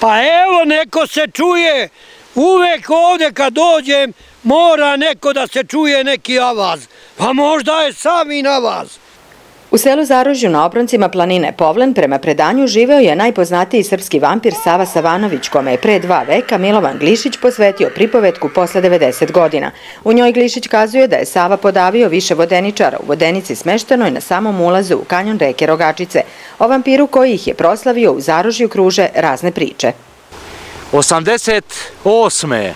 Pa evo, neko se čuje, uvek ovde kad dođem, mora neko da se čuje neki avaz. Pa možda je sami avaz. U selu Zarožju na obroncima planine Povlen prema predanju živeo je najpoznatiji srpski vampir Sava Savanović, kome je pre dva veka Milovan Glišić posvetio pripovetku posle 90 godina. U njoj Glišić kazuje da je Sava podavio više vodeničara u vodenici smeštenoj na samom ulazu u kanjon reke Rogačice. O vampiru koji ih je proslavio u Zarožju kruže razne priče. 88.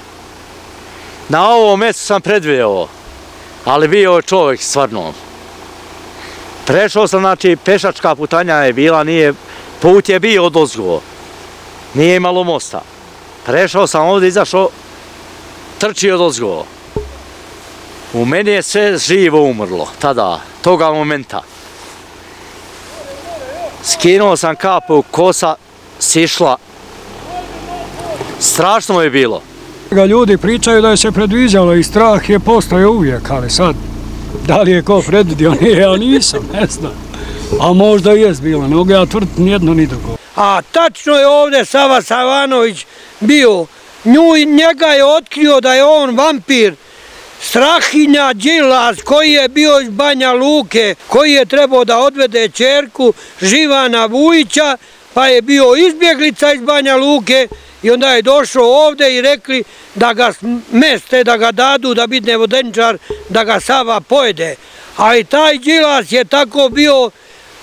Na ovo mesto sam predveo, ali bio je čovjek stvarno. Prešao sam, znači, pešačka putanja je bila, nije, put je bio od ozgo, nije imalo mosta. Prešao sam ovdje, izašao, trči od ozgo. U meni je sve živo umrlo, tada, toga momenta. Skinuo sam kapu, kosa sišla, strašno je bilo. Ljudi pričaju da je se predviđalo i strah je postoje uvijek, ali sad Da li je ko predvidio? Nije, ja nisam, ne znam. A možda je bilo, ne mogu ja tvrditi nijedno ni drugo. A tačno je ovde Sava Savanović bio. Nju i njega je otkrio da je on vampir. Strahinja Đilas koji je bio iz Banja Luke, koji je trebao da odvede čerku Živana Vujića, pa je bio izbjeglica iz Banja Luke i onda je došao ovde i rekli da ga meste, da ga dadu, da bitne vodenčar, da ga Sava pojede. A i taj Đilas je tako bio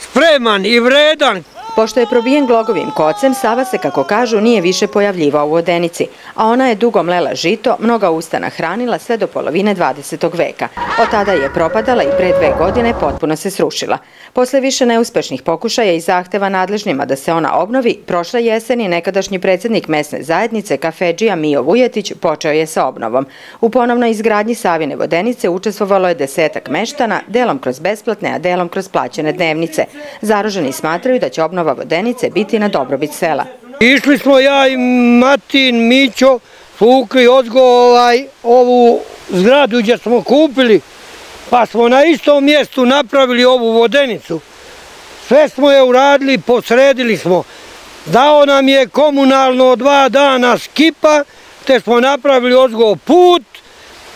spreman i vredan. Pošto je probijen glogovim kocem, Sava se, kako kažu, nije više pojavljivao u vodenici, a ona je dugo mlela žito, mnoga usta nahranila sve do polovine 20. veka. Od tada je propadala i pre dve godine potpuno se srušila. Posle više neuspešnih pokušaja i zahteva nadležnjima da se ona obnovi, prošle jeseni nekadašnji predsjednik mesne zajednice Kafeđija Mio Vujetić počeo je sa obnovom. U ponovnoj izgradnji Savine vodenice učestvovalo je desetak meštana, delom kroz besplatne, a delom kroz plaćene dnevnice. Zaroženi smatraju da će obnova obnova vodenice biti na dobrobit sela. Išli smo ja i Matin, Mićo, fukli odgo ovaj, ovu zgradu gdje smo kupili, pa smo na istom mjestu napravili ovu vodenicu. Sve smo je uradili, posredili smo. Dao nam je komunalno dva dana skipa, te smo napravili odgo put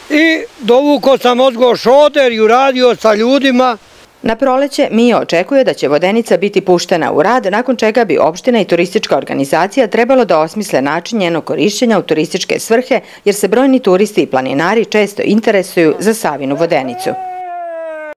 i dovuko sam odgo šoder i uradio sa ljudima. Na proleće Mija očekuje da će vodenica biti puštena u rad, nakon čega bi opština i turistička organizacija trebalo da osmisle način njenog korišćenja u turističke svrhe, jer se brojni turisti i planinari često interesuju za Savinu vodenicu.